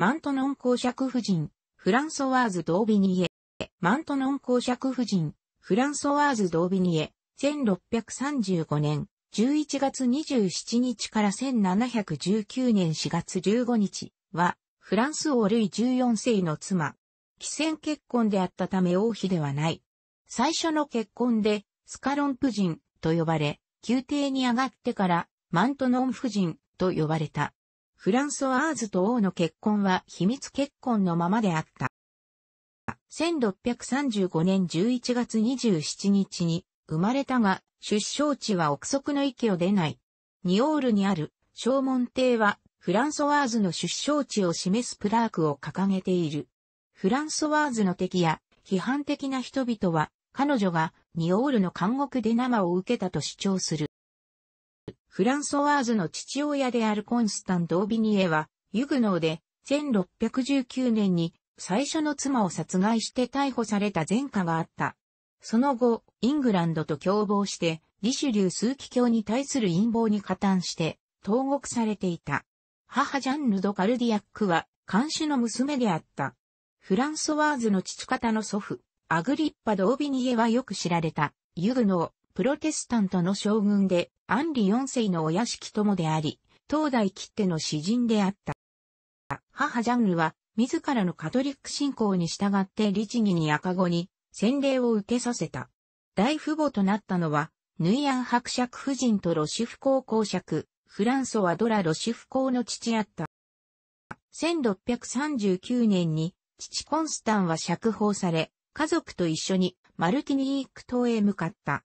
マントノン公爵夫人、フランソワーズ・ドービニエ。マントノン公爵夫人、フランソワーズ・ドービニエ。1635年、11月27日から1719年4月15日は、フランス王ルイ14世の妻。寄戦結婚であったため王妃ではない。最初の結婚で、スカロン夫人と呼ばれ、宮廷に上がってからマントノン夫人と呼ばれた。フランソワーズと王の結婚は秘密結婚のままであった。1635年11月27日に生まれたが、出生地は憶測の域を出ない。ニオールにある正門邸はフランソワーズの出生地を示すプラークを掲げている。フランソワーズの敵や批判的な人々は彼女がニオールの監獄で生を受けたと主張する。フランソワーズの父親であるコンスタン・ドービニエは、ユグノーで1619年に最初の妻を殺害して逮捕された前科があった。その後、イングランドと共謀して、リシュリュー枢機卿に対する陰謀に加担して、投獄されていた。母ジャンヌ・ド・カルディアックは、監守の娘であった。フランソワーズの父方の祖父、アグリッパ・ドービニエはよく知られた、ユグノー、プロテスタントの将軍で、アンリ4世のお屋敷友であり、東大切手の詩人であった。母ジャンヌは、自らのカトリック信仰に従って律儀に赤子に洗礼を受けさせた。大父母となったのは、ヌイアン伯爵夫人とロシフ公公爵、フランソワ・ドラ・ロシフ公の父あった。1639年に、父コンスタンは釈放され、家族と一緒にマルティニーク島へ向かった。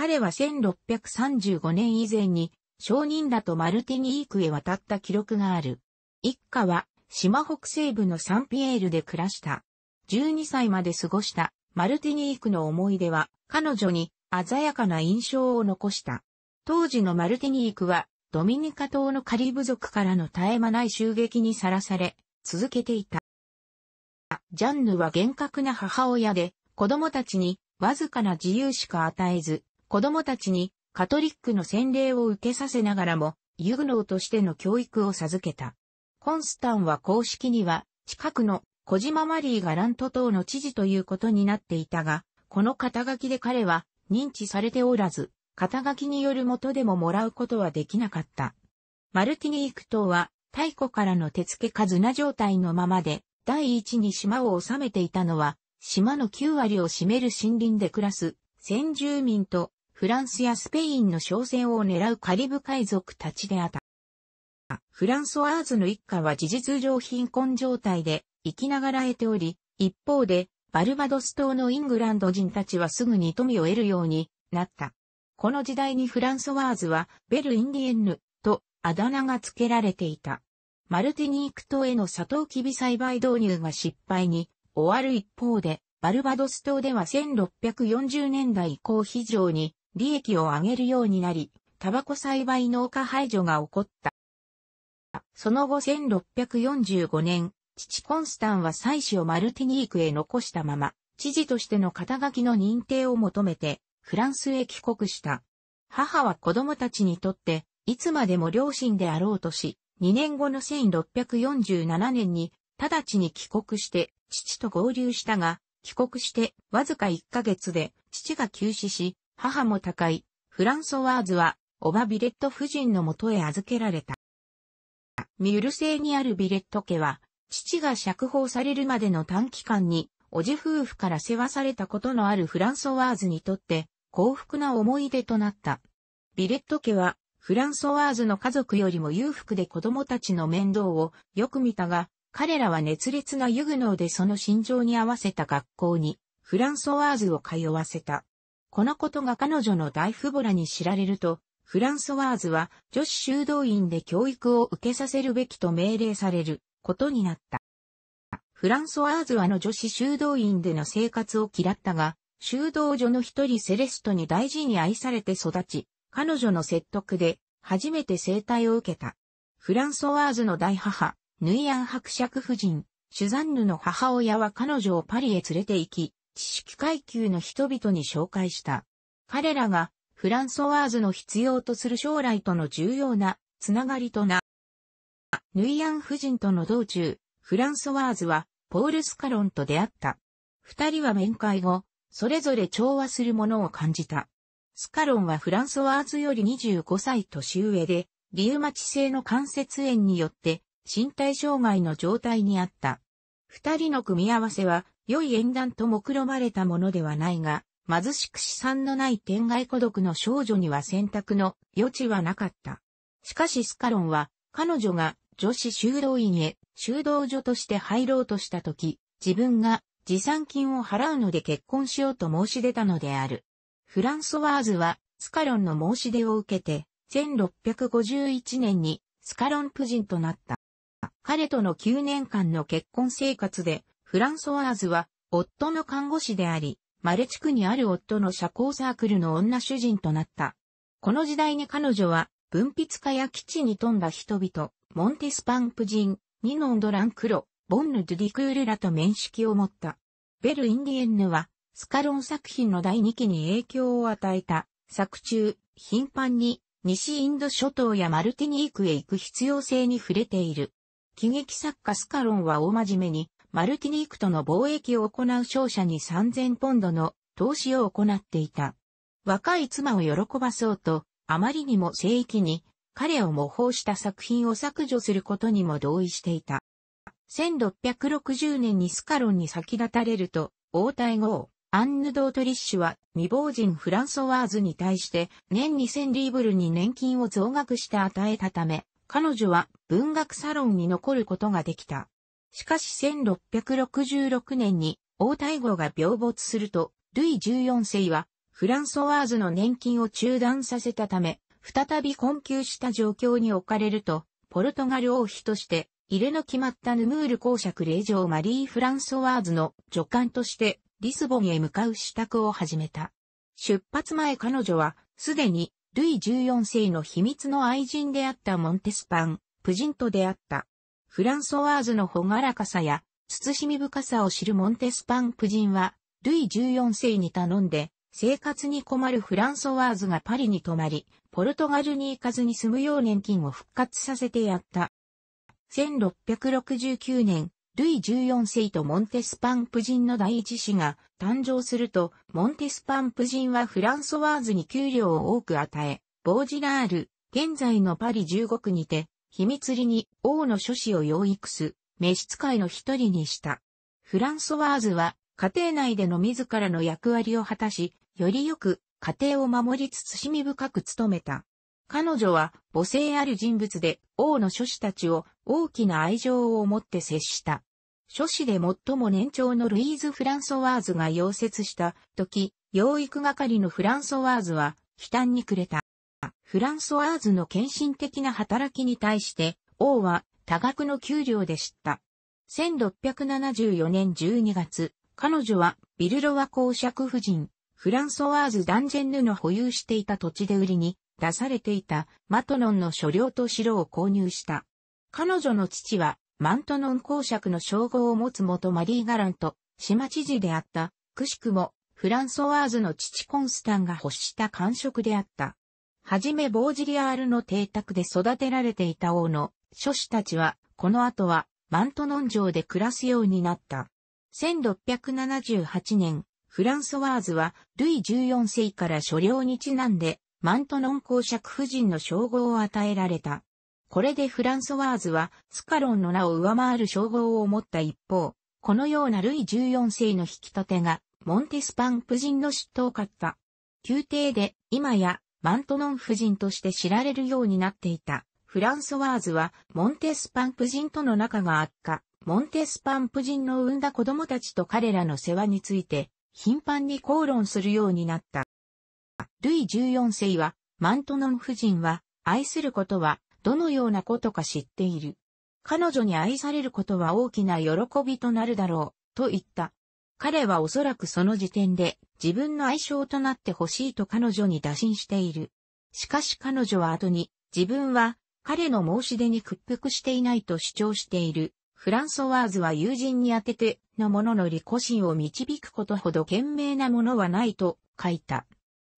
彼は1635年以前に商人らとマルティニークへ渡った記録がある。一家は島北西部のサンピエールで暮らした。12歳まで過ごしたマルティニークの思い出は彼女に鮮やかな印象を残した。当時のマルティニークはドミニカ島のカリブ族からの絶え間ない襲撃にさらされ続けていた。ジャンヌは厳格な母親で子供たちにわずかな自由しか与えず子供たちにカトリックの洗礼を受けさせながらも、ユグノーとしての教育を授けた。コンスタンは公式には、近くの小島マリーがラント島の知事ということになっていたが、この肩書きで彼は認知されておらず、肩書きによる元でももらうことはできなかった。マルティニーク島は太古からの手付けか綱状態のままで、第一に島を治めていたのは、島の9割を占める森林で暮らす先住民とフランスやスペインの商船を狙うカリブ海賊たちであった。フランソワーズの一家は事実上貧困状態で生きながらえており、一方でバルバドス島のイングランド人たちはすぐに富を得るようになった。この時代にフランソワーズはベル・インディエンヌとあだ名が付けられていた。マルティニーク島へのサトウキビ栽培導入が失敗に終わる一方で、バルバドス島では1640年代以降非常に利益を上げるようになり、タバコ栽培農家排除が起こった。その後1645年、父コンスタンは妻子をマルティニークへ残したまま、知事としての肩書きの認定を求めて、フランスへ帰国した。母は子供たちにとって、いつまでも両親であろうとし、2年後の1647年に、直ちに帰国して、父と合流したが、帰国して、わずか1ヶ月で、父が急死し、母も高い、フランソワーズは、オバビレット夫人のもとへ預けられた。ミュル製にあるビレット家は、父が釈放されるまでの短期間に、おじ夫婦から世話されたことのあるフランソワーズにとって、幸福な思い出となった。ビレット家は、フランソワーズの家族よりも裕福で子供たちの面倒をよく見たが、彼らは熱烈なユグノーでその心情に合わせた学校に、フランソワーズを通わせた。このことが彼女の大父母らに知られると、フランソワーズは女子修道院で教育を受けさせるべきと命令されることになった。フランソワーズはの女子修道院での生活を嫌ったが、修道女の一人セレストに大事に愛されて育ち、彼女の説得で初めて生体を受けた。フランソワーズの大母、ヌイアン伯爵夫人、シュザンヌの母親は彼女をパリへ連れて行き、知識階級の人々に紹介した。彼らがフランソワーズの必要とする将来との重要なつながりとな。ヌイアン夫人との道中、フランソワーズはポール・スカロンと出会った。二人は面会後、それぞれ調和するものを感じた。スカロンはフランソワーズより25歳年上で、リウマチ性の関節炎によって身体障害の状態にあった。二人の組み合わせは良い縁談と目論まれたものではないが、貧しく資産のない天外孤独の少女には選択の余地はなかった。しかしスカロンは彼女が女子修道院へ修道女として入ろうとしたとき、自分が持参金を払うので結婚しようと申し出たのである。フランソワーズはスカロンの申し出を受けて、1651年にスカロン夫人となった。彼との9年間の結婚生活で、フランソワーズは夫の看護師であり、マレ地区にある夫の社交サークルの女主人となった。この時代に彼女は文筆家や基地に富んだ人々、モンテスパンプ人、ニノンドランクロ、ボンヌ・ドゥディクールらと面識を持った。ベル・インディエンヌは、スカロン作品の第2期に影響を与えた、作中、頻繁に西インド諸島やマルティニークへ行く必要性に触れている。喜劇作家スカロンは大真面目に、マルティニークとの貿易を行う商社に3000ポンドの投資を行っていた。若い妻を喜ばそうと、あまりにも聖域に彼を模倣した作品を削除することにも同意していた。1660年にスカロンに先立たれると、王太后、アンヌ・ドートリッシュは未亡人フランソワーズに対して年2000リーブルに年金を増額して与えたため、彼女は文学サロンに残ることができた。しかし1666年に王太后が病没すると、ルイ14世はフランソワーズの年金を中断させたため、再び困窮した状況に置かれると、ポルトガル王妃として、入れの決まったヌムール公爵令嬢マリー・フランソワーズの助官として、リスボンへ向かう支度を始めた。出発前彼女は、すでに、ルイ14世の秘密の愛人であったモンテスパン、夫人と出会った。フランソワーズのほがらかさや、慎み深さを知るモンテスパン夫人は、ルイ14世に頼んで、生活に困るフランソワーズがパリに泊まり、ポルトガルに行かずに済むよう年金を復活させてやった。1669年、ルイ14世とモンテスパンプ人の第一子が誕生すると、モンテスパンプ人はフランソワーズに給料を多く与え、ボージラール、現在のパリ15区にて、秘密裏に王の諸子を養育す、召使いの一人にした。フランソワーズは家庭内での自らの役割を果たし、よりよく家庭を守り慎み深く努めた。彼女は母性ある人物で王の諸子たちを大きな愛情を持って接した。諸子で最も年長のルイーズ・フランソワーズが溶接した時、養育係のフランソワーズは悲嘆に暮れた。フランソワーズの献身的な働きに対して王は多額の給料で知った。1674年12月、彼女はビルロワ公爵夫人、フランソワーズ・ダンジェンヌの保有していた土地で売りに出されていたマトノンの所領と城を購入した。彼女の父はマントノン公爵の称号を持つ元マリー・ガラント、島知事であった、くしくもフランソワーズの父コンスタンが欲した官職であった。はじめボージリアールの邸宅で育てられていた王の諸子たちは、この後はマントノン城で暮らすようになった。1678年、フランソワーズは、ルイ14世から所領にちなんで、マントノン公爵夫人の称号を与えられた。これでフランソワーズは、スカロンの名を上回る称号を持った一方、このようなルイ14世の引き立てが、モンテスパン夫人の嫉妬を買った。宮廷で、今や、マントノン夫人として知られるようになっていた。フランソワーズは、モンテスパン夫人との仲が悪化。モンテスパン夫人の産んだ子供たちと彼らの世話について、頻繁に口論するようになった。ルイ14世は、マントノン夫人は、愛することは、どのようなことか知っている。彼女に愛されることは大きな喜びとなるだろう、と言った。彼はおそらくその時点で自分の愛称となってほしいと彼女に打診している。しかし彼女は後に自分は彼の申し出に屈服していないと主張している。フランソワーズは友人に宛ててのものの利己心を導くことほど賢明なものはないと書いた。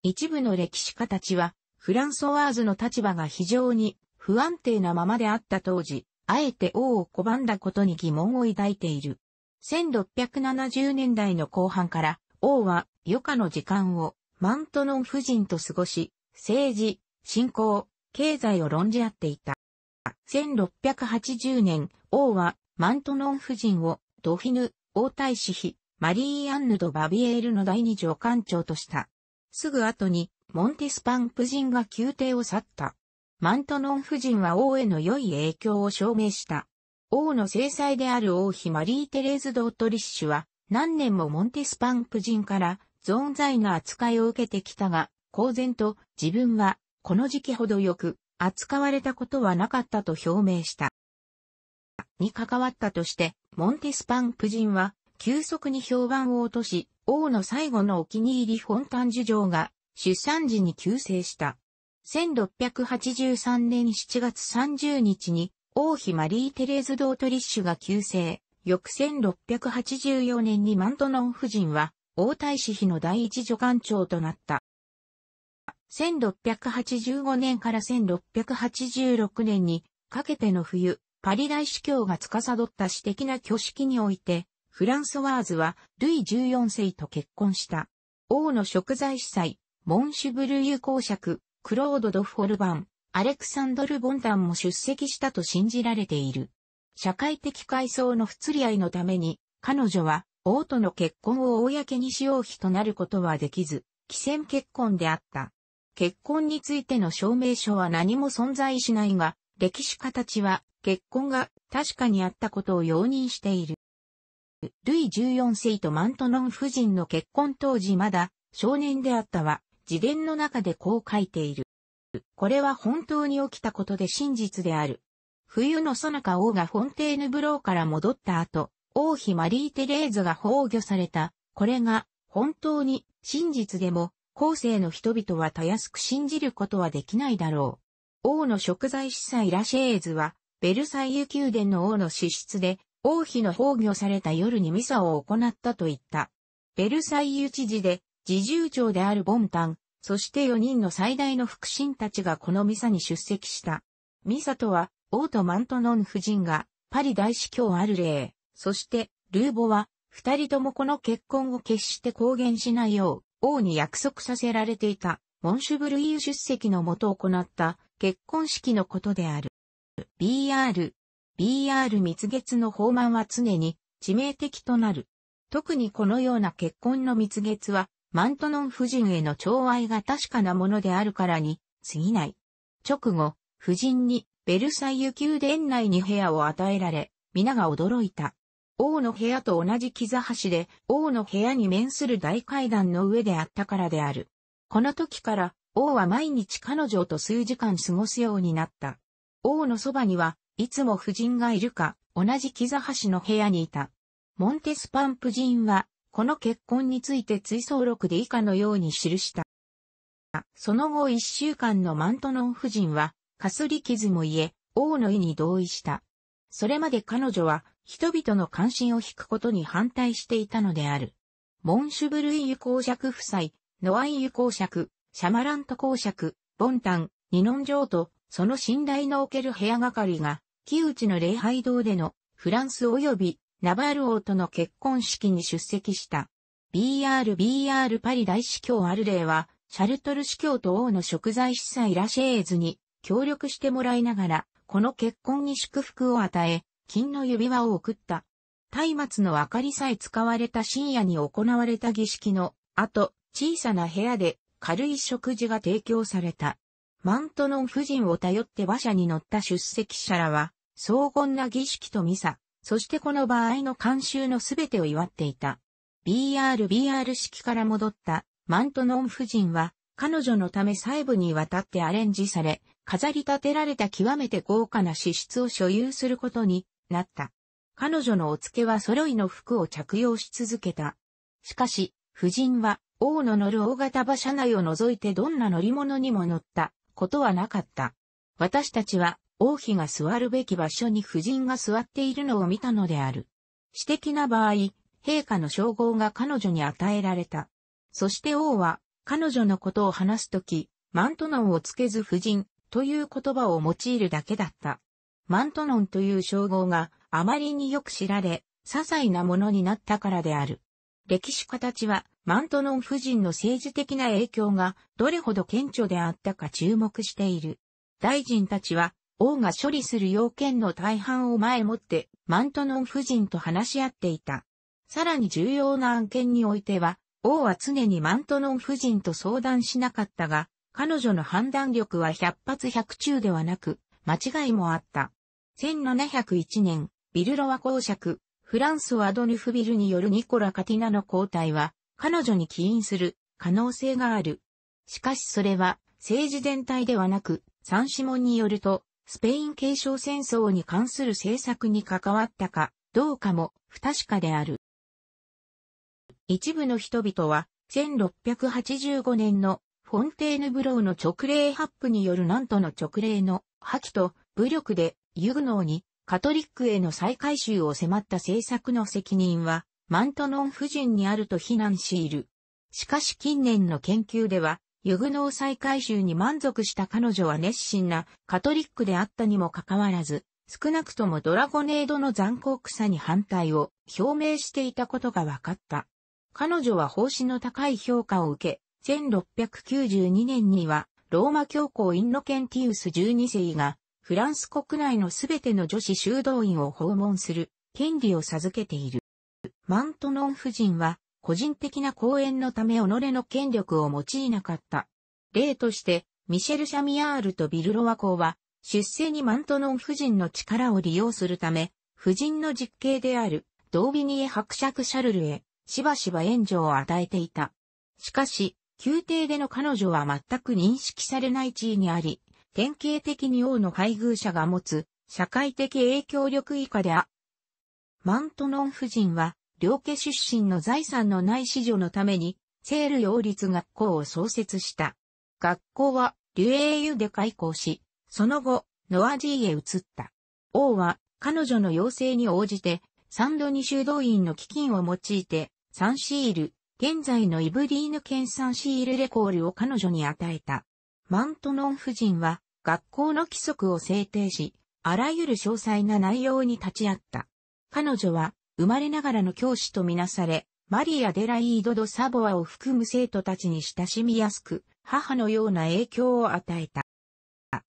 一部の歴史家たちは、フランソワーズの立場が非常に不安定なままであった当時、あえて王を拒んだことに疑問を抱いている。1670年代の後半から王は余暇の時間をマントノン夫人と過ごし、政治、信仰、経済を論じ合っていた。1680年、王はマントノン夫人をドフィヌ、王太子妃、マリー・アンヌ・ド・バビエールの第二条官長とした。すぐ後に、モンテスパン夫人が宮廷を去った。マントノン夫人は王への良い影響を証明した。王の制裁である王妃マリー・テレーズ・ドートリッシュは、何年もモンテスパン夫人から存在な扱いを受けてきたが、公然と自分はこの時期ほどよく扱われたことはなかったと表明した。に関わったとして、モンテスパン夫人は急速に評判を落とし、王の最後のお気に入りフォンタンジュ城が出産時に急逝した。1683年7月30日に王妃マリー・テレーズ・ドートリッシュが急逝。翌1684年にマントノン夫人は王太子妃の第一助官長となった。1685年から1686年にかけての冬、パリ大司教が司った私的な挙式において、フランソワーズはルイ14世と結婚した。王の食材司祭、モンシュブルユ公爵、クロード・ド・フォルバン、アレクサンドル・ボンタンも出席したと信じられている。社会的階層の不釣り合いのために、彼女は王との結婚を公にしよう日となることはできず、寄戦結婚であった。結婚についての証明書は何も存在しないが、歴史家たちは結婚が確かにあったことを容認している。ルイ14世とマントノン夫人の結婚当時まだ少年であったは、自伝の中でこう書いている。これは本当に起きたことで真実である。冬のソナカ王がフォンテーヌブローから戻った後、王妃マリー・テレーズが崩御された。これが本当に真実でも後世の人々はたやすく信じることはできないだろう。王の食材司祭ラシェーズは、ベルサイユ宮殿の王の資質で、王妃の崩御された夜にミサを行ったと言った。ベルサイユ知事で、自重長であるボンタン、そして4人の最大の腹心たちがこのミサに出席した。ミサとは、王とマントノン夫人が、パリ大司教アルレー、そして、ルーボは、二人ともこの結婚を決して公言しないよう、王に約束させられていた、モンシュブルイユ出席のもと行った結婚式のことである。BR、BR 蜜月の放満は常に致命的となる。特にこのような結婚の蜜月は、マントノン夫人への寵愛が確かなものであるからに過ぎない。直後、夫人にベルサイユ宮殿内に部屋を与えられ、皆が驚いた。王の部屋と同じ木座橋で王の部屋に面する大階段の上であったからである。この時から王は毎日彼女と数時間過ごすようになった。王のそばにはいつも夫人がいるか同じ木座橋の部屋にいた。モンテスパン夫人はこの結婚について追想録で以下のように記した。その後一週間のマントノン夫人は、かすり傷も言え、王の意に同意した。それまで彼女は人々の関心を引くことに反対していたのである。モンシュブルイユ公爵夫妻、ノアイユ公爵、シャマラント公爵、ボンタン、ニノン城と、その信頼のおける部屋係が、木内の礼拝堂でのフランス及びナバール王との結婚式に出席した。BRBR パリ大司教アルレイは、シャルトル司教と王の食材司祭ラシェーズに協力してもらいながら、この結婚に祝福を与え、金の指輪を送った。松明の明かりさえ使われた深夜に行われた儀式の後、小さな部屋で軽い食事が提供された。マントノン夫人を頼って馬車に乗った出席者らは、荘厳な儀式とミサ、そしてこの場合の慣習のすべてを祝っていた。BRBR 式から戻ったマントノン夫人は、彼女のため細部にわたってアレンジされ、飾り立てられた極めて豪華な資質を所有することになった。彼女のお付けは揃いの服を着用し続けた。しかし、夫人は王の乗る大型馬車内を除いてどんな乗り物にも乗ったことはなかった。私たちは王妃が座るべき場所に夫人が座っているのを見たのである。私的な場合、陛下の称号が彼女に与えられた。そして王は彼女のことを話すとき、マントノンをつけず夫人という言葉を用いるだけだった。マントノンという称号があまりによく知られ、些細なものになったからである。歴史家たちは、マントノン夫人の政治的な影響がどれほど顕著であったか注目している。大臣たちは、王が処理する要件の大半を前もって、マントノン夫人と話し合っていた。さらに重要な案件においては、王は常にマントノン夫人と相談しなかったが、彼女の判断力は百発百中ではなく、間違いもあった。1701年、ビルロワ公爵、フランソワ・ドヌフビルによるニコラ・カティナの交代は、彼女に起因する可能性がある。しかしそれは、政治全体ではなく、サンシモンによると、スペイン継承戦争に関する政策に関わったか、どうかも不確かである。一部の人々は、1685年のフォンテーヌブローの直令発布によるなんとの直令の破棄と武力でユグノーにカトリックへの再改修を迫った政策の責任は、マントノン夫人にあると非難しいる。しかし近年の研究では、ユグノー再改修に満足した彼女は熱心なカトリックであったにもかかわらず、少なくともドラゴネードの残酷さに反対を表明していたことが分かった。彼女は奉仕の高い評価を受け、1692年にはローマ教皇インノケンティウス12世がフランス国内のすべての女子修道院を訪問する権利を授けている。マントノン夫人は個人的な講演のため己の権力を用いなかった。例として、ミシェル・シャミヤールとビルロワ公は、出世にマントノン夫人の力を利用するため、夫人の実刑である、ドービニエ伯爵シャルルへ、しばしば援助を与えていた。しかし、宮廷での彼女は全く認識されない地位にあり、典型的に王の配偶者が持つ社会的影響力以下であ。マントノン夫人は、両家出身の財産のない子女のために、セール擁立学校を創設した。学校は、リュエーユで開校し、その後、ノアジーへ移った。王は、彼女の要請に応じて、サンドニ修道院の基金を用いて、サンシール、現在のイブリーヌ県サンシールレコールを彼女に与えた。マントノン夫人は学校の規則を制定し、あらゆる詳細な内容に立ち会った。彼女は生まれながらの教師とみなされ、マリア・デライード・ド・サボアを含む生徒たちに親しみやすく、母のような影響を与えた。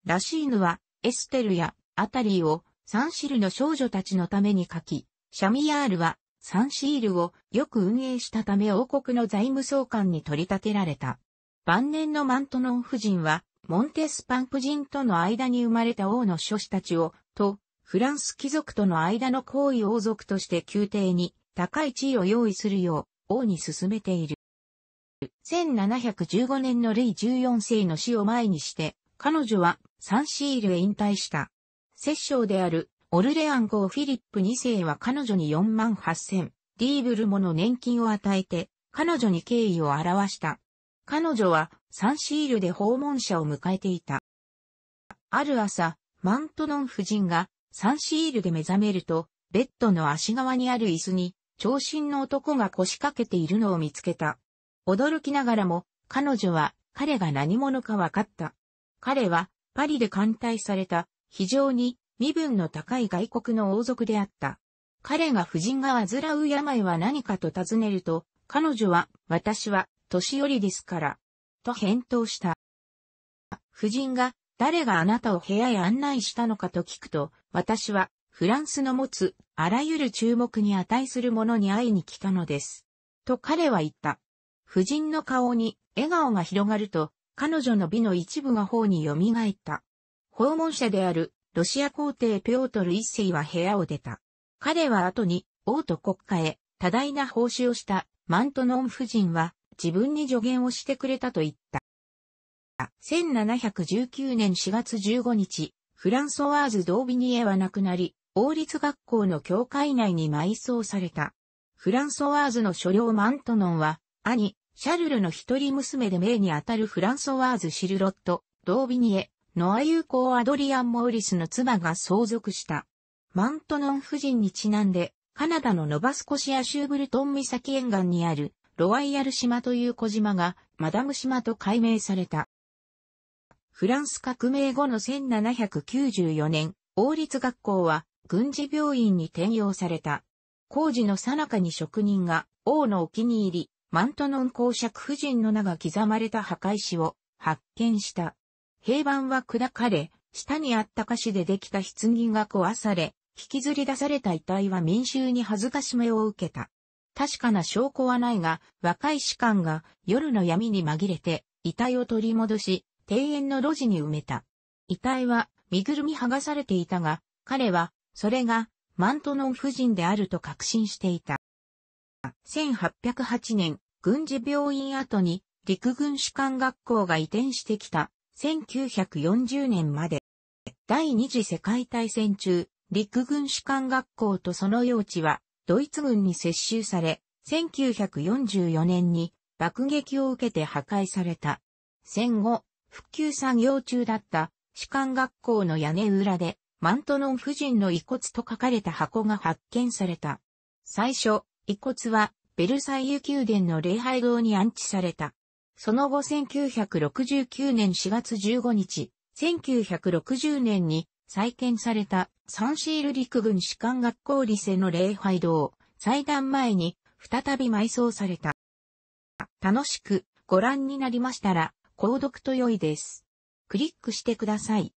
ラシーヌはエステルやアタリーをサンシルの少女たちのために書き、シャミヤールはサンシールをよく運営したため王国の財務総監に取り立てられた。晩年のマントノン夫人は、モンテスパンプ人との間に生まれた王の諸子たちを、と、フランス貴族との間の皇位王族として宮廷に高い地位を用意するよう王に進めている。1715年のルイ14世の死を前にして、彼女はサンシールへ引退した。摂政であるオルレアン公フィリップ2世は彼女に4万8000ディーブルもの年金を与えて、彼女に敬意を表した。彼女はサンシールで訪問者を迎えていた。ある朝、マントノン夫人がサンシールで目覚めると、ベッドの足側にある椅子に、長身の男が腰掛けているのを見つけた。驚きながらも、彼女は彼が何者か分かった。彼はパリで艦隊された非常に身分の高い外国の王族であった。彼が夫人が患う病は何かと尋ねると、彼女は、私は年寄りですから、と返答した。夫人が誰があなたを部屋へ案内したのかと聞くと、私はフランスの持つあらゆる注目に値するものに会いに来たのです。と彼は言った。夫人の顔に笑顔が広がると、彼女の美の一部が方に蘇った。訪問者であるロシア皇帝ピョートル一世は部屋を出た。彼は後に王と国家へ多大な報酬をしたマントノン夫人は自分に助言をしてくれたと言った。1719年4月15日、フランソワーズ・ドービニエは亡くなり、王立学校の教会内に埋葬された。フランソワーズの所領マントノンは、兄、シャルルの一人娘で命にあたるフランソワーズ・シルロット、ドービニエ、ノア友好アドリアン・モーリスの妻が相続した。マントノン夫人にちなんで、カナダのノバスコシア州ブルトン岬沿岸にあるロワイヤル島という小島がマダム島と改名された。フランス革命後の1794年、王立学校は軍事病院に転用された。工事の最中に職人が王のお気に入り、マントノン公爵夫人の名が刻まれた墓石を発見した。平板は砕かれ、下にあった菓子でできた棺が壊され、引きずり出された遺体は民衆に恥ずかしめを受けた。確かな証拠はないが、若い士官が夜の闇に紛れて遺体を取り戻し、庭園の路地に埋めた。遺体は身ぐるみ剥がされていたが、彼はそれがマントノン夫人であると確信していた。1808年、軍事病院後に陸軍士官学校が移転してきた1940年まで。第二次世界大戦中、陸軍士官学校とその用地はドイツ軍に接収され、1944年に爆撃を受けて破壊された。戦後、復旧作業中だった士官学校の屋根裏でマントノン夫人の遺骨と書かれた箱が発見された。最初、遺骨はベルサイユ宮殿の礼拝堂に安置された。その後1969年4月15日、1960年に再建されたサンシール陸軍士官学校リセの礼拝堂、祭壇前に再び埋葬された。楽しくご覧になりましたら、購読と良いです。クリックしてください。